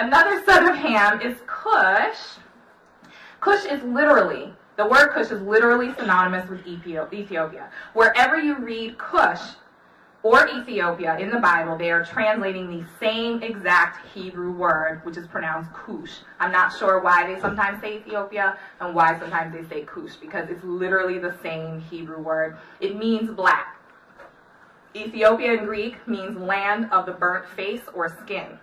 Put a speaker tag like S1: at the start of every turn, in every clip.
S1: another son of Ham is Cush. Cush is literally, the word Cush is literally synonymous with Ethiopia. Wherever you read Cush or Ethiopia in the Bible, they are translating the same exact Hebrew word, which is pronounced Cush. I'm not sure why they sometimes say Ethiopia and why sometimes they say Cush, because it's literally the same Hebrew word. It means black. Ethiopia in Greek means land of the burnt face or skin.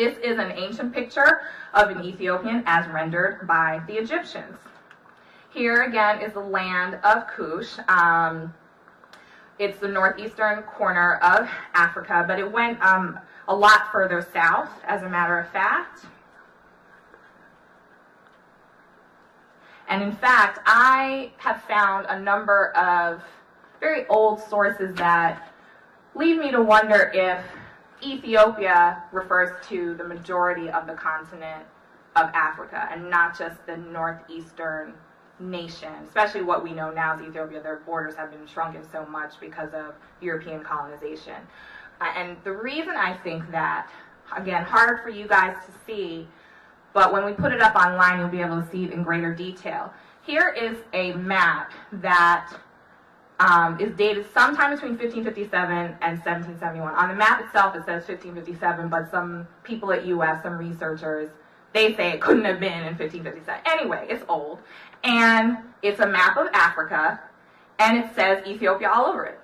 S1: This is an ancient picture of an Ethiopian as rendered by the Egyptians. Here again is the land of Cush. Um, it's the northeastern corner of Africa, but it went um, a lot further south, as a matter of fact. And in fact, I have found a number of very old sources that lead me to wonder if Ethiopia refers to the majority of the continent of Africa and not just the northeastern nation, especially what we know now is Ethiopia. Their borders have been shrunken so much because of European colonization. Uh, and the reason I think that, again, hard for you guys to see, but when we put it up online, you'll be able to see it in greater detail. Here is a map that um, is dated sometime between 1557 and 1771. On the map itself, it says 1557, but some people at US, some researchers, they say it couldn't have been in 1557. Anyway, it's old. And it's a map of Africa, and it says Ethiopia all over it.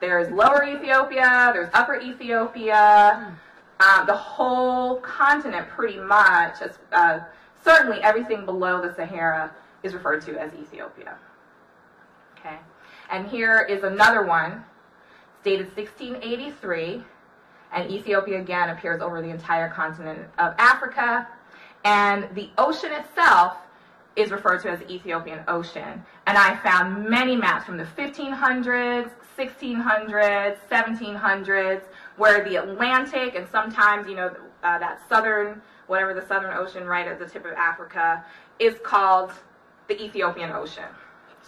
S1: There's lower Ethiopia, there's upper Ethiopia, um, the whole continent pretty much, uh, certainly everything below the Sahara is referred to as Ethiopia. Okay. And here is another one. Dated 1683. And Ethiopia again appears over the entire continent of Africa. And the ocean itself is referred to as the Ethiopian Ocean. And I found many maps from the 1500s, 1600s, 1700s, where the Atlantic and sometimes, you know, uh, that southern, whatever the southern ocean right at the tip of Africa, is called the Ethiopian Ocean.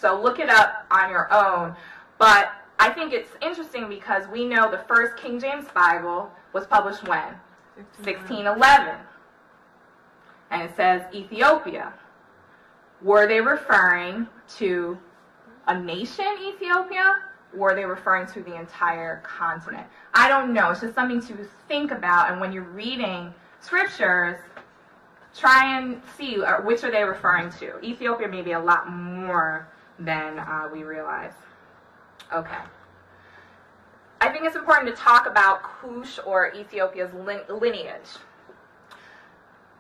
S1: So look it up on your own. But I think it's interesting because we know the first King James Bible was published when? 1611. And it says Ethiopia. Were they referring to a nation, Ethiopia? Were they referring to the entire continent? I don't know. It's just something to think about. And when you're reading scriptures, try and see uh, which are they referring to. Ethiopia may be a lot more than uh, we realize. Okay. I think it's important to talk about Cush or Ethiopia's lineage.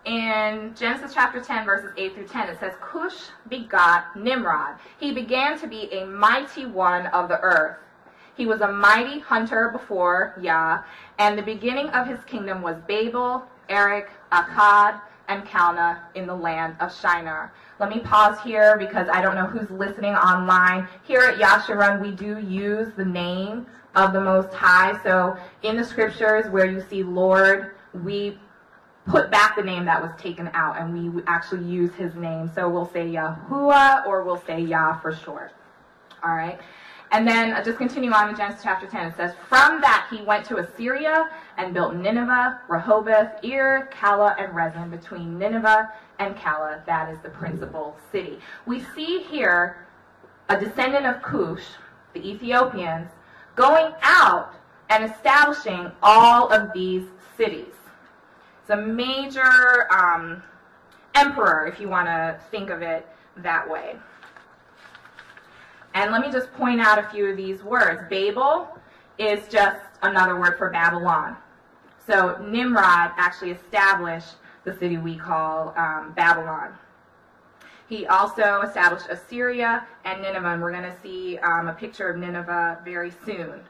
S1: In Genesis chapter 10, verses 8 through 10, it says, Cush begot Nimrod. He began to be a mighty one of the earth. He was a mighty hunter before Yah, and the beginning of his kingdom was Babel, Erech, Akkad, and Calneh in the land of Shinar. Let me pause here because I don't know who's listening online. Here at Yasharun, we do use the name of the Most High. So in the scriptures where you see Lord, we put back the name that was taken out and we actually use his name. So we'll say Yahuwah or we'll say Yah for short. All right. And then uh, just continue on in Genesis chapter 10. It says, From that he went to Assyria and built Nineveh, Rehoboth, Ir, Calah, and Resen between Nineveh and Calah. That is the principal city. We see here a descendant of Cush, the Ethiopians, going out and establishing all of these cities. It's a major um, emperor, if you want to think of it that way. And let me just point out a few of these words. Babel is just another word for Babylon. So Nimrod actually established the city we call um, Babylon. He also established Assyria and Nineveh, and we're going to see um, a picture of Nineveh very soon.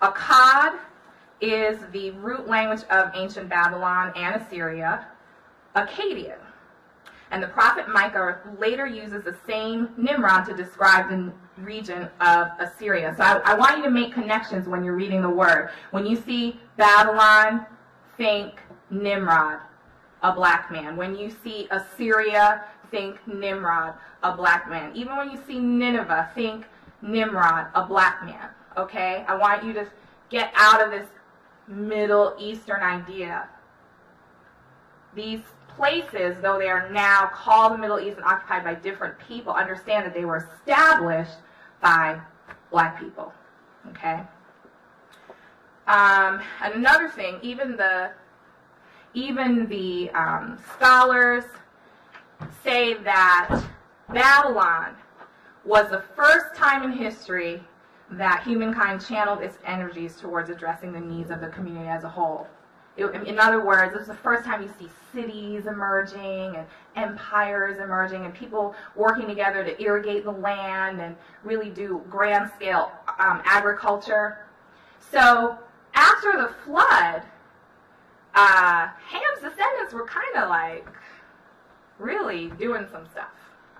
S1: Akkad is the root language of ancient Babylon and Assyria, Akkadian. And the prophet Micah later uses the same Nimrod to describe the region of Assyria. So I, I, want you to make connections when you're reading the word. When you see Babylon, think Nimrod, a black man. When you see Assyria, think Nimrod, a black man. Even when you see Nineveh, think Nimrod, a black man. Okay? I want you to get out of this Middle Eastern idea these places, though they are now called the Middle East and occupied by different people, understand that they were established by black people. Okay? Um, another thing, even the even the um, scholars say that Babylon was the first time in history that humankind channeled its energies towards addressing the needs of the community as a whole. In other words, this is the first time you see cities emerging and empires emerging and people working together to irrigate the land and really do grand scale um, agriculture. So after the flood, uh, Ham's descendants were kind of like really doing some stuff.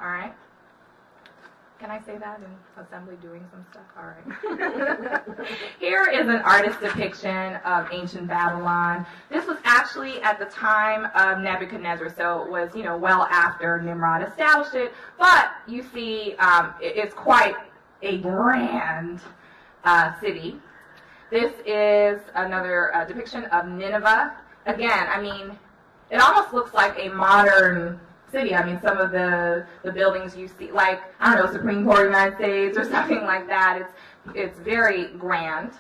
S1: All right. Can I say that in assembly doing some stuff? All right. Here is an artist depiction of ancient Babylon. This was actually at the time of Nebuchadnezzar, so it was, you know, well after Nimrod established it. But you see, um, it's quite a grand uh, city. This is another uh, depiction of Nineveh. Again, I mean, it almost looks like a modern city. I mean, some of the the buildings you see, like I don't know, Supreme Court of the United States or something like that. It's it's very grand.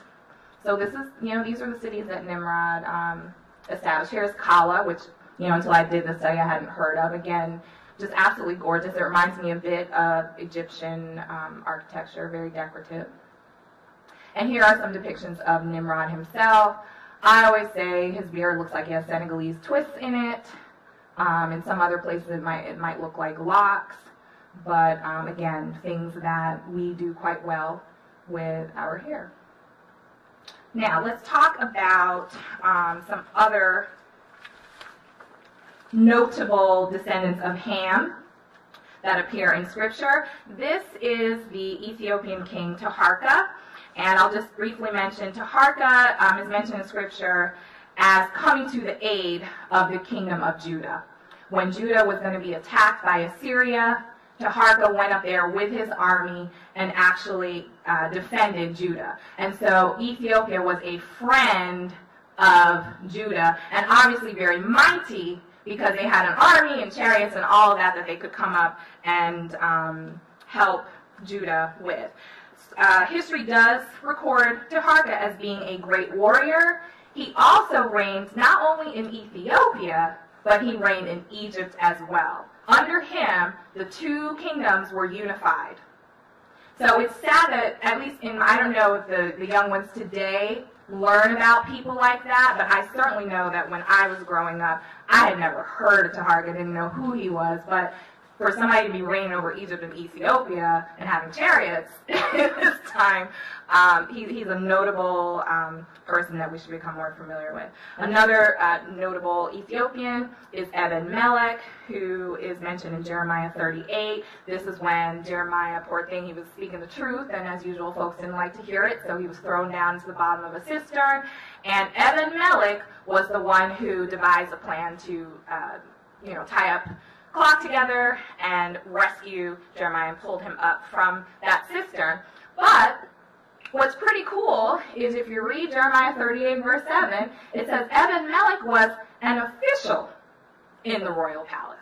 S1: So this is, you know, these are the cities that Nimrod um, established. Here's Calah, which you know, until I did the study, I hadn't heard of. Again, just absolutely gorgeous. It reminds me a bit of Egyptian um, architecture, very decorative. And here are some depictions of Nimrod himself. I always say his beard looks like he has Senegalese twists in it. Um, in some other places, it might it might look like locks, but um, again, things that we do quite well with our hair. Now, let's talk about um, some other notable descendants of Ham that appear in Scripture. This is the Ethiopian king Taharka, and I'll just briefly mention Taharka um, is mentioned in Scripture as coming to the aid of the kingdom of Judah. When Judah was going to be attacked by Assyria, Taharka went up there with his army and actually uh, defended Judah. And so Ethiopia was a friend of Judah and obviously very mighty because they had an army and chariots and all of that that they could come up and um, help Judah with. Uh, history does record Taharka as being a great warrior he also reigned not only in Ethiopia, but he reigned in Egypt as well. Under him, the two kingdoms were unified. So it's sad that, at least in, I don't know if the, the young ones today learn about people like that, but I certainly know that when I was growing up, I had never heard of Taharka, didn't know who he was, but for somebody to be reigning over Egypt and Ethiopia and having chariots at this time, um, he, he's a notable um, person that we should become more familiar with. Another uh, notable Ethiopian is Ebed Melech, who is mentioned in Jeremiah 38. This is when Jeremiah, poor thing, he was speaking the truth, and as usual, folks didn't like to hear it, so he was thrown down to the bottom of a cistern. And Ebed Melech was the one who devised a plan to, uh, you know, tie up flocked together and rescue Jeremiah and pulled him up from that cistern. But what's pretty cool is if you read Jeremiah 38 verse 7, it says Ebed Melech was an official in the royal palace.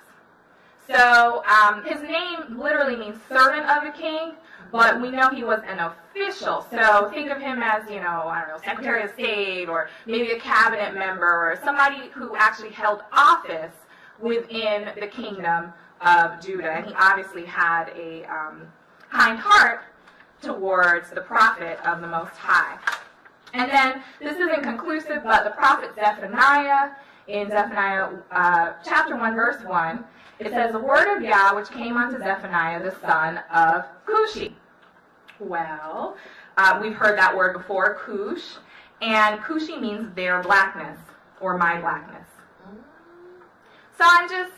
S1: So um, his name literally means servant of the king, but we know he was an official. So think of him as, you know, I don't know, Secretary of State or maybe a cabinet member or somebody who actually held office within the kingdom of Judah. And he obviously had a um, kind heart towards the prophet of the Most High. And then, this isn't conclusive, but the prophet Zephaniah, in Zephaniah uh, chapter 1, verse 1, it says, The word of Yah which came unto Zephaniah, the son of Cushi. Well, uh, we've heard that word before, Cush, and Cushi means their blackness, or my blackness. So I'm just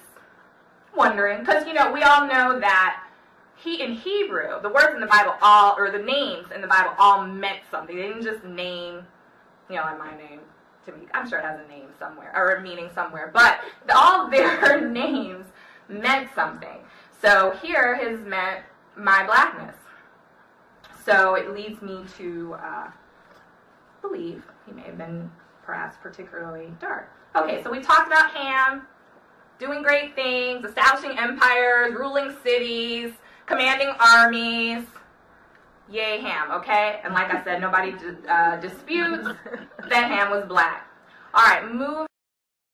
S1: wondering, because you know we all know that he in Hebrew, the words in the Bible all, or the names in the Bible all meant something. They didn't just name, you know, like my name. To me, I'm sure it has a name somewhere or a meaning somewhere, but all their names meant something. So here, his meant my blackness. So it leads me to uh, believe he may have been perhaps particularly dark. Okay, so we talked about Ham doing great things, establishing empires, ruling cities, commanding armies. Yay, Ham, okay? And like I said, nobody uh, disputes that Ham was black. All right, moving